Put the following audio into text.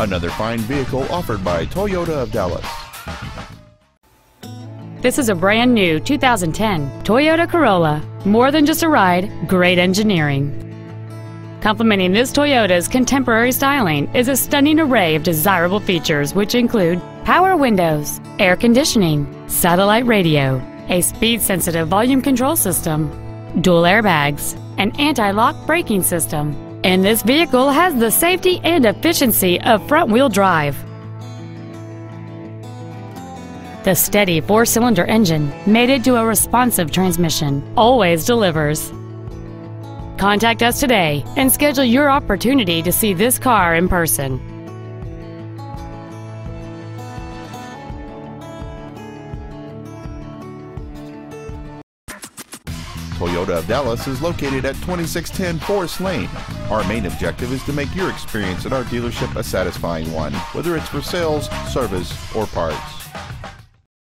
Another fine vehicle offered by Toyota of Dallas. This is a brand new 2010 Toyota Corolla. More than just a ride, great engineering. Complementing this Toyota's contemporary styling is a stunning array of desirable features which include power windows, air conditioning, satellite radio, a speed-sensitive volume control system, dual airbags, an anti-lock braking system, and this vehicle has the safety and efficiency of front-wheel drive. The steady four-cylinder engine, mated to a responsive transmission, always delivers. Contact us today and schedule your opportunity to see this car in person. Toyota of Dallas is located at 2610 Forest Lane. Our main objective is to make your experience at our dealership a satisfying one, whether it's for sales, service, or parts.